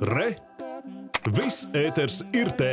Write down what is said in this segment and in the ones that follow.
Re! Viss ēters ir te!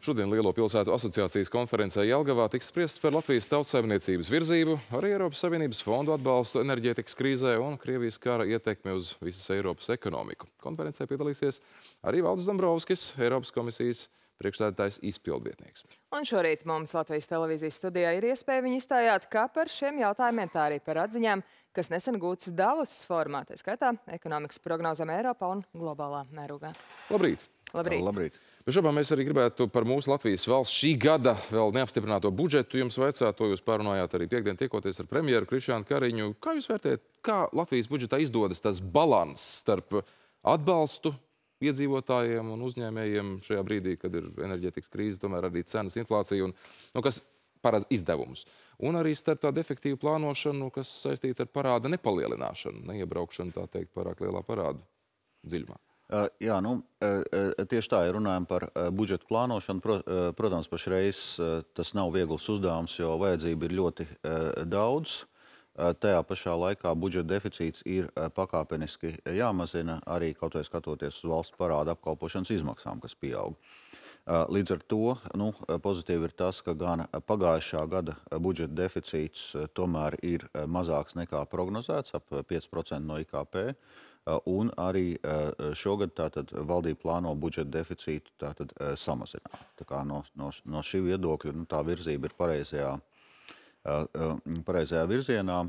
Šodien Lielo pilsētu asociācijas konferencē Jelgavā tiks spriests par Latvijas tautsaimniecības virzību, arī Eiropas Savienības fondu atbalstu enerģētikas krīzē un Krievijas kara ietekmi uz visas Eiropas ekonomiku. Konferencē piedalīsies arī Valdis Dombrovskis, Eiropas komisijas priekšstādātājs izpildvietnieks. Un šorīt mums Latvijas televīzijas studijā ir iespēja viņu izstājāt kā par šiem jautājumiem, tā arī par atziņām, kas nesen gūtas Davos formā, tā skaitā ekonomikas prognozēm Eiropā un globālā mērogā. Labrīt! Labrīt! Labrīt. Bet šobrīd mēs arī gribētu par mūsu Latvijas valsts šī gada vēl neapstiprināto budžetu jums vaicāt. To jūs pārunājāt arī piekdien tiekoties ar premjeru Krišānu Kariņu. Kā jūs vērtējat, kā Latvijas budžetā izdodas tas balans starp atbalstu iedzīvotājiem un uzņēmējiem šajā brīdī, kad ir enerģētikas krīze, tomēr arī cenas inflācija un nu, kas paredz izdevumus. Un arī starp tādu efektīvu plānošanu, kas saistīta ar parāda nepalielināšanu, neiebraukšanu, tā teikt, pārāk lielā parādu dziļumā. Uh, jā, nu, uh, tieši tā, ja runājam par uh, budžeta plānošanu, pro, protams, pašreiz tas nav viegls uzdevums, jo vajadzība ir ļoti daudz. Tajā pašā laikā budžeta deficīts ir pakāpeniski jāmazina, arī kaut vai skatoties uz valsts parāda apkalpošanas izmaksām, kas pieaug. Līdz ar to nu, pozitīvi ir tas, ka gan pagājušā gada budžeta deficīts tomēr ir mazāks nekā prognozēts, ap 5% no IKP. Un arī šogad tātad, valdība plāno budžeta deficītu tātad, samazināt. Tā kā no, no, no šī viedokļa nu, tā virzība ir pareizajā, pareizajā virzienā.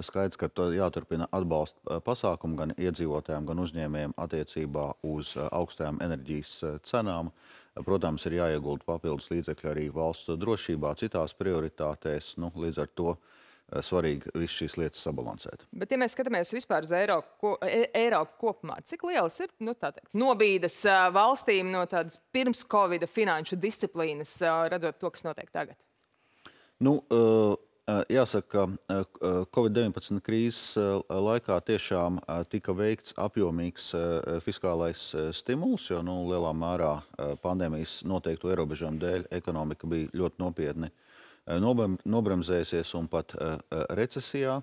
Skaidrs, ka jāturpina atbalsta pasākumu gan iedzīvotājiem, gan uzņēmējiem attiecībā uz augstajām enerģijas cenām. Protams, ir jāiegulda papildus līdzekļi arī valsts drošībā, citās prioritātēs. Nu, līdz ar to uh, svarīgi visas šīs lietas sabalansēt. Bet, ja mēs skatāmies vispār uz Eiropu, ko, e, Eiropu kopumā, cik lielas ir nu, teikt, nobīdes uh, valstīm no tādas pirms Covid finanšu disciplīnas, uh, redzot to, kas notiek tagad? Nu, uh, Jāsaka, ka Covid-19 krīzes laikā tiešām tika veikts apjomīgs fiskālais stimuls, jo nu, lielā mērā pandēmijas noteiktu ierobežojumu dēļ ekonomika bija ļoti nopietni uh, Eh, nobremzēsies un pat eh, eh, recesijā.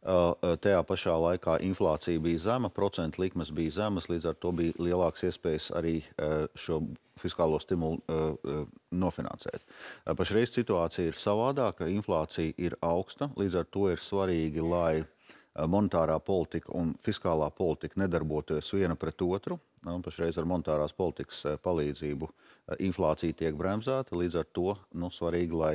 Tajā pašā laikā inflācija bija zema, procentu likmes bija zemas, līdz ar to bija lielāks iespējas arī šo fiskālo stimulu nofinansēt. Pašreiz situācija ir savādāka, inflācija ir augsta, līdz ar to ir svarīgi, lai monetārā politika un fiskālā politika nedarbotos viena pret otru. Un pašreiz ar monetārās politikas palīdzību inflācija tiek bremzēta, līdz ar to nu, svarīgi, lai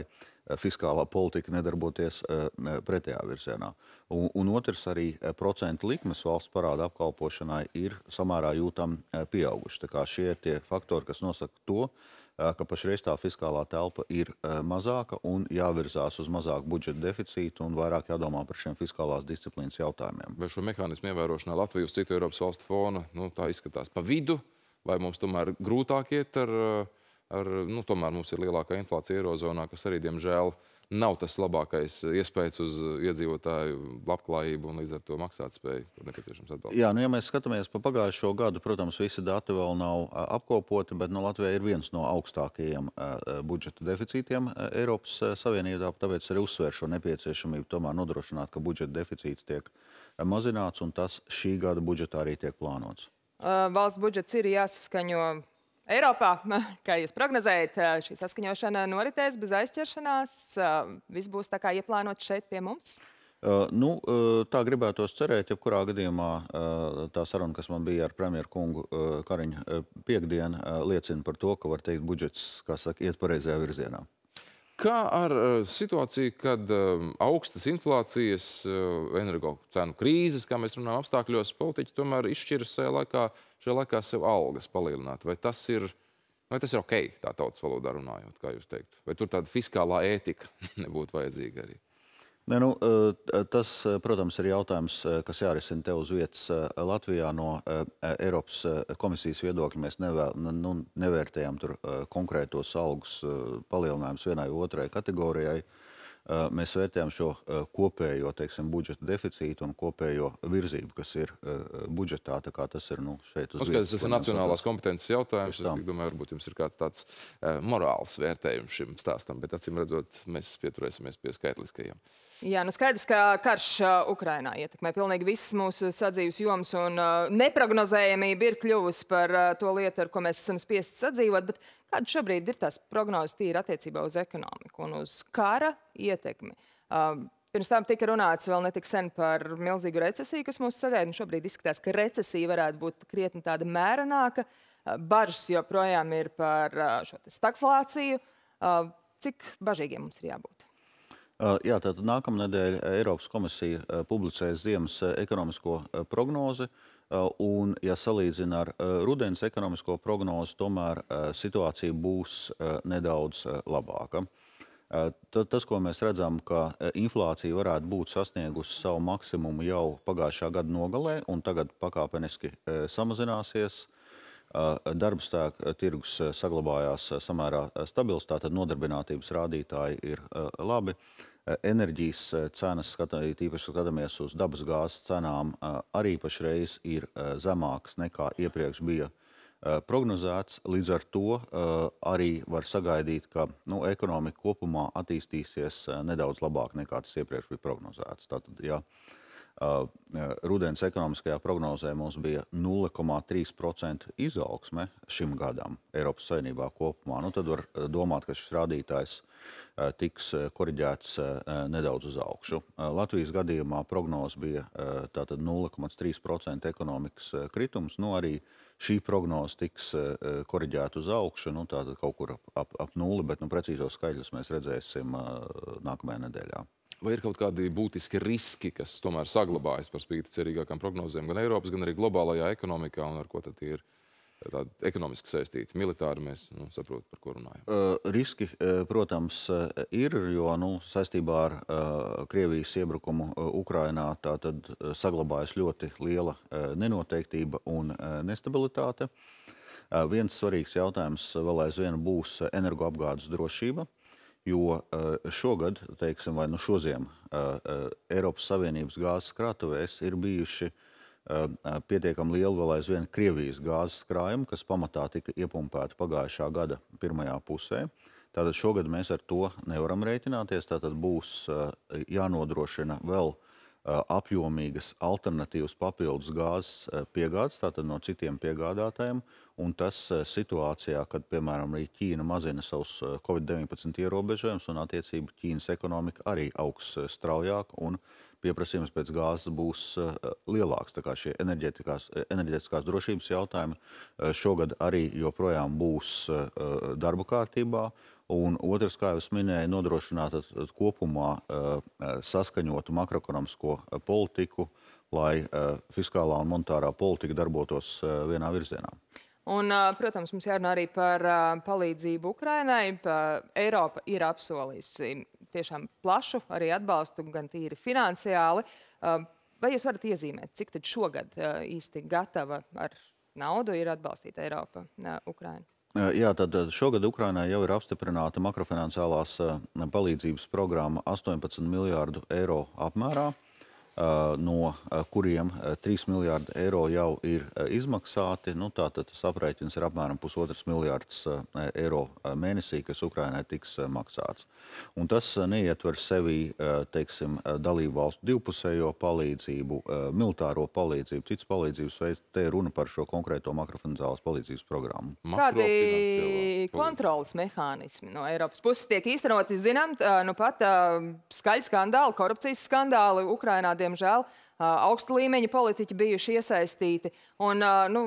fiskālā politika nedarboties eh, pretējā virzienā. Un, un otrs, arī eh, procentu likmes valsts parāda apkalpošanai ir samērā jūtami eh, pieauguši. Šie ir tie faktori, kas nosaka to, ka pašreiz tā fiskālā telpa ir mazāka un jāvirzās uz mazāku budžeta deficītu un vairāk jādomā par šiem fiskālās disciplīnas jautājumiem. Vai šo mehānismu ievērošanā Latvija uz citu Eiropas valstu fona nu, tā izskatās pa vidu, vai mums tomēr grūtāk iet ar uh, ar, nu, tomēr mums ir lielākā inflācija Eirozonā, kas arī, diemžēl, nav tas labākais iespējas uz iedzīvotāju labklājību un līdz ar to maksāt spēju, kur nepieciešams atbalsts. Jā, nu, ja mēs skatāmies pa pagājušo gadu, protams, visi dati vēl nav apkopoti, bet nu, Latvija ir viens no augstākajiem budžeta deficītiem Eiropas Savienībā, tāpēc arī uzsver šo nepieciešamību tomēr nodrošināt, ka budžeta deficīts tiek mazināts, un tas šī gada budžetā arī tiek plānots. Uh, valsts budžets ir jāsaskaņo Eiropā, kā jūs prognozējat, šī saskaņošana noritēs bez aizķeršanās. Viss būs tā kā ieplānots šeit pie mums? Uh, nu, tā gribētos cerēt, ja kurā gadījumā tā saruna, kas man bija ar premjeru kungu Kariņu piekdienu, liecina par to, ka var teikt, budžets, kā saka, iet pareizajā virzienā. Kā ar situāciju, kad augstas inflācijas, energo cenu krīzes, kā mēs runājam apstākļos, politiķi tomēr izšķiras šajā laikā, šajā laikā sev algas palielināt? Vai tas ir, vai tas ir ok, tā tautas valodā runājot, kā jūs teikt? Vai tur tāda fiskālā ētika nebūtu vajadzīga arī? Ne, nu, tas, protams, ir jautājums, kas jārisina te uz vietas Latvijā no Eiropas komisijas viedokļa. Mēs nevēl, nu, nevērtējam tur konkrētos algus palielinājumus vienai otrai kategorijai. Mēs vērtējam šo kopējo teiksim, budžeta deficītu un kopējo virzību, kas ir budžetā. Tas ir nu, šeit uz vietas. Tas ir nacionālās kompetences jautājums. Es domāju, varbūt jums ir kāds tāds morāls vērtējums šim stāstam, bet acīm redzot, mēs pieturēsimies pie skaitliskajiem. Jā, nu skaidrs, ka karš Ukrainā ietekmē pilnīgi visas mūsu sadzīves jomas, un neprognozējamība ir kļuvusi par to lietu, ar ko mēs esam spiesti sadzīvot. Bet kāda šobrīd ir tās prognozes tīri attiecībā uz ekonomiku un uz kara ietekmi? Pirms tam tika runāts vēl netik sen par milzīgu recesiju, kas mūs sagaida. Šobrīd izskatās, ka recesija varētu būt krietni tāda mērenāka. Bažas joprojām ir par šo stagflāciju. Cik bažīgiem mums ir jābūt? Jā, tātad nākamā nedēļa Eiropas komisija publicēs ziemas ekonomisko prognozi. Un, ja salīdzina ar rudens ekonomisko prognozi, tomēr situācija būs nedaudz labāka. Tas, ko mēs redzam, ka inflācija varētu būt sasniegusi savu maksimumu jau pagājušā gada nogalē, un tagad pakāpeniski samazināsies. Darba spēka tirgus saglabājās samērā stabils, tātad nodarbinātības rādītāji ir labi. Enerģijas cenas, tīpaši skatāmies uz dabas gāzes cenām, arī pašreiz ir zemākas nekā iepriekš bija prognozēts. Līdz ar to arī var sagaidīt, ka nu, ekonomika kopumā attīstīsies nedaudz labāk nekā tas iepriekš bija prognozēts. Tātad, ja, Uh, rudens ekonomiskajā prognozē mums bija 0,3% izaugsme šim gadam Eiropas Savienībā kopumā. Nu, tad var domāt, ka šis rādītājs tiks koriģēts nedaudz uz augšu. Latvijas gadījumā prognoze bija tātad 0,3% ekonomikas kritums. Nu, arī šī prognoze tiks koriģēta uz augšu, nu, tātad kaut kur ap, ap nuli, bet nu, precīzos skaidrs mēs redzēsim nākamajā nedēļā. Vai ir kaut kādi būtiski riski, kas tomēr saglabājas par spīti cerīgākām prognozēm gan Eiropas, gan arī globālajā ekonomikā, un ar ko tad ir tādi ekonomiski saistīti? Militāri mēs nu, saprotam, par ko runājam. Uh, riski, protams, ir, jo nu, saistībā ar uh, Krievijas iebrukumu Ukrainā tad saglabājas ļoti liela uh, nenoteiktība un nestabilitāte. Viens svarīgs jautājums vēl aizvien būs energoapgādes drošība. Uh, Jo eh, šogad, teiksim, vai nu šoziem, eh, eh, Eiropas Savienības gāzes krātuvēs ir bijuši pietiekami lieli vēl aizvien Krievijas gāzes krājumi, kas pamatā tika iepumpēti pagājušā gada pirmajā pusē. Tātad šogad mēs ar to nevaram rēķināties. Tātad būs jānodrošina vēl apjomīgas alternatīvas papildus gāzes piegādes, tātad no citiem piegādātājiem. Un tas eh, situācijā, kad, piemēram, arī Ķīna mazina savus eh, Covid-19 ierobežojumus, un attiecīgi Ķīnas ekonomika arī augs straujāk, un pieprasījums pēc gāzes būs lielāks. Tā kā šie enerģētiskās drošības jautājumi šogad arī joprojām būs darba kārtībā. Un otrs, kā jau minēju, nodrošināt kopumā saskaņotu makroekonomisko politiku, lai fiskālā un monetārā politika darbotos vienā virzienā. Un, protams, mums jārunā arī par palīdzību Ukrainai. Eiropa ir apsolījusi tiešām plašu arī atbalstu, gan tīri finansiāli. Vai jūs varat iezīmēt, cik tad šogad īsti gatava ar naudu ir atbalstīt Eiropa Ukrainu? Jā, tad šogad Ukrainai jau ir apstiprināta makrofinanciālās palīdzības programma 18 miljārdu eiro apmērā. Uh, no uh, kuriem 3 uh, miljārdi eiro jau ir izmaksāti. Nu, tātad tas aprēķins ir apmēram pusotras miljārds eiro mēnesī, kas Ukrainai tiks maksāts. Un tas neietver sevi teiksim, dalību valstu divpusējo palīdzību, militāro palīdzību, citas palīdzības veids. Te ir runa par šo konkrēto makrofinanciālās palīdzības programmu. Kādi kontrolas mehānismi no Eiropas puses tiek īstenoti? Zinām, nu pat skaļi skandāli, korupcijas skandāli Ukrainā diemžēl, augsta līmeņa politiķi bijuši iesaistīti. Un, nu,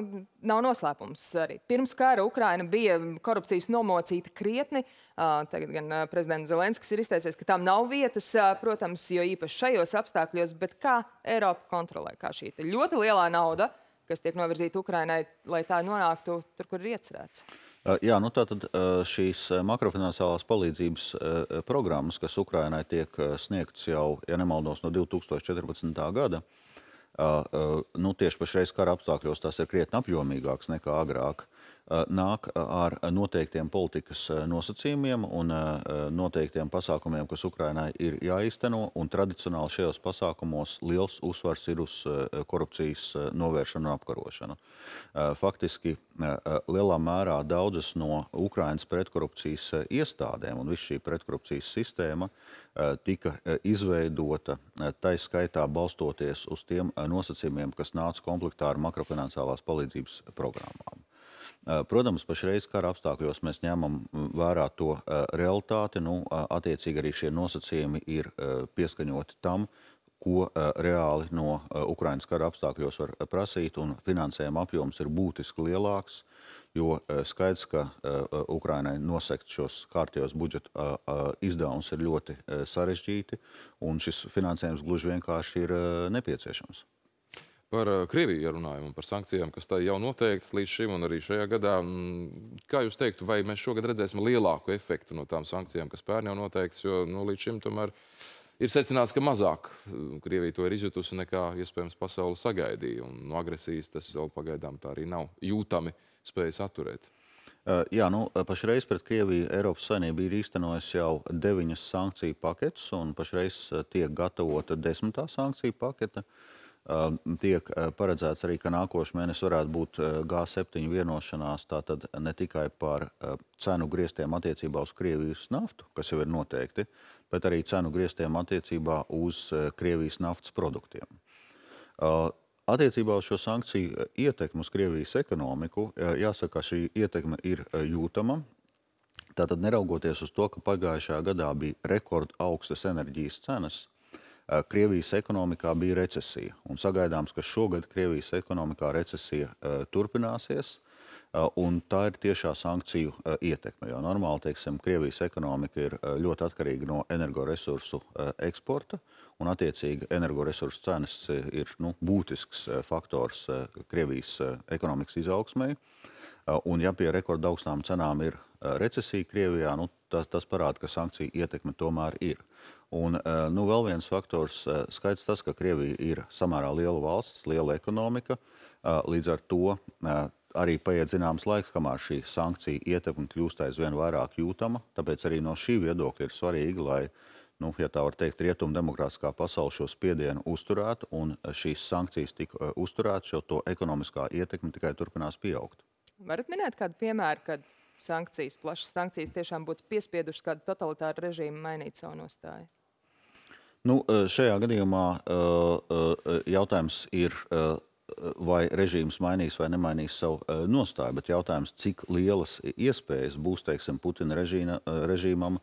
nav noslēpums arī. Pirms kara Ukraina bija korupcijas nomocīta krietni. Tagad gan prezidents Zelenskis ir izteicies, ka tam nav vietas, protams, jo īpaši šajos apstākļos, bet kā Eiropa kontrolē, kā šī ļoti lielā nauda, kas tiek novirzīta Ukrainai, lai tā nonāktu tur, kur ir iecerēts. Jā, nu tātad šīs makrofinanciālās palīdzības programmas, kas Ukrainai tiek sniegtas jau, ja nemaldos, no 2014. gada, nu, tieši pašreiz kara apstākļos tās ir krietni apjomīgākas nekā agrāk. Nāk ar noteiktiem politikas nosacījumiem un noteiktiem pasākumiem, kas Ukrainai ir jāīsteno, un tradicionāli šajos pasākumos liels uzsvars ir uz korupcijas novēršanu un apkarošanu. Faktiski lielā mērā daudzas no Ukrainas pretkorupcijas iestādēm un viss šī pretkorupcijas sistēma tika izveidota taiskaitā balstoties uz tiem nosacījumiem, kas nāca komplektā ar makrofinansālās palīdzības programmām. Protams, pašreiz kara apstākļos mēs ņemam vērā to realitāti. Nu, attiecīgi arī šie nosacījumi ir pieskaņoti tam, ko reāli no Ukrainas kara apstākļos var prasīt, un finansējuma apjoms ir būtiski lielāks, jo skaidrs, ka Ukrainai nosekt šos kārtējos budžeta izdevumus ir ļoti sarežģīti, un šis finansējums gluži vienkārši ir nepieciešams. Par Krieviju ja runājam un par sankcijām, kas tā jau noteiktas līdz šim un arī šajā gadā. Kā jūs teiktu, vai mēs šogad redzēsim lielāku efektu no tām sankcijām, kas pērn jau noteiktas, jo nu, līdz šim tomēr ir secināts, ka mazāk Krievija to ir izjutusi nekā iespējams pasauli sagaidīja. Un no agresijas tas vēl pagaidām tā arī nav jūtami spējas atturēt. Jā, nu, pašreiz pret Krieviju Eiropas Savienība ir īstenojusi jau deviņas sankciju paketes, un pašreiz tiek gatavota desmitā sankciju pakete. Uh, tiek paredzēts arī, ka nākošais mēnesis varētu būt G7 vienošanās tātad ne tikai par cenu griestiem attiecībā uz Krievijas naftu, kas jau ir noteikti, bet arī cenu griestiem attiecībā uz Krievijas naftas produktiem. Attiecībā uz šo sankciju ietekmi uz Krievijas ekonomiku, jāsaka, šī ietekme ir jūtama. Tātad neraugoties uz to, ka pagājušajā gadā bija rekord augstas enerģijas cenas, Eh, Krievijas ekonomikā bija recesija. Un sagaidāms, ka šogad Krievijas ekonomikā recesija uh, turpināsies. Uh, un tā ir tiešā sankciju ietekme. Jo normāli teiksim, Krievijas ekonomika ir ļoti atkarīga no energoresursu eksporta. Un, attiecīgi, energoresursu cenas ir nu, būtisks faktors Krievijas ekonomikas izaugsmē. Un, ja pie rekorda augstām cenām ir recesija Krievijā, nu, tas, tas parāda, ka sankciju ietekme tomēr ir. Un eh, nu, vēl viens faktors eh, skaidrs tas, ka Krievija ir samērā liela valsts, liela ekonomika. Eh, līdz ar to arī paiet zināms laiks, kamēr šī sankcija ietekme kļūst aizvien vairāk jūtama. Tāpēc arī no šī viedokļa ir svarīgi, lai nu, ja tā var teikt, rietumu demokrātiskā pasaule šo spiedienu uzturētu un šīs sankcijas tika uzturētas, jo to ekonomiskā ietekme tikai turpinās pieaugt. Varat minēt kādu piemēru, kad sankcijas, plašas sankcijas tiešām būtu piespiedušas kādu totalitāru režīmu mainīt savu nostāju? Nu, šajā gadījumā jautājums ir, vai režīms mainīs vai nemainīs savu nostāju, bet jautājums, cik lielas iespējas būs teiksim, Putina režīna, režīmam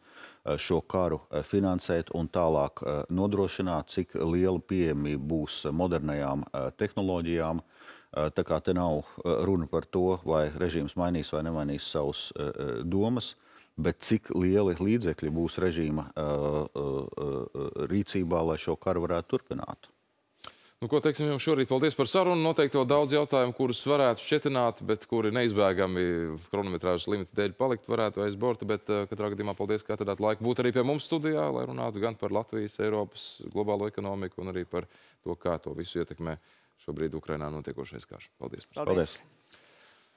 šo karu finansēt un tālāk nodrošināt, cik liela pieejamība būs modernajām tehnoloģijām. Tā kā te nav runa par to, vai režīms mainīs vai nemainīs savus domas, bet cik lieli līdzekļi būs režīma rīcībā, lai šo karu varētu turpināt. Nu, ko teiksim jums šorīt? Paldies par sarunu. Noteikti vēl daudz jautājumu, kurus varētu šķetināt, bet kuri neizbēgami kronometrāžas limita dēļ palikt varētu aiz borta. Bet katrā gadījumā paldies, ka atradāt laiku būt arī pie mums studijā, lai runātu gan par Latvijas, Eiropas globālo ekonomiku un arī par to, kā to visu ietekmē šobrīd Ukrainā notiekošais karš. Paldies! Paldies! paldies.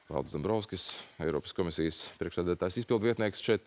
Valdis Dombrovskis, Eiropas komisijas priekšsēdētājs izpildvietnieks šeit pie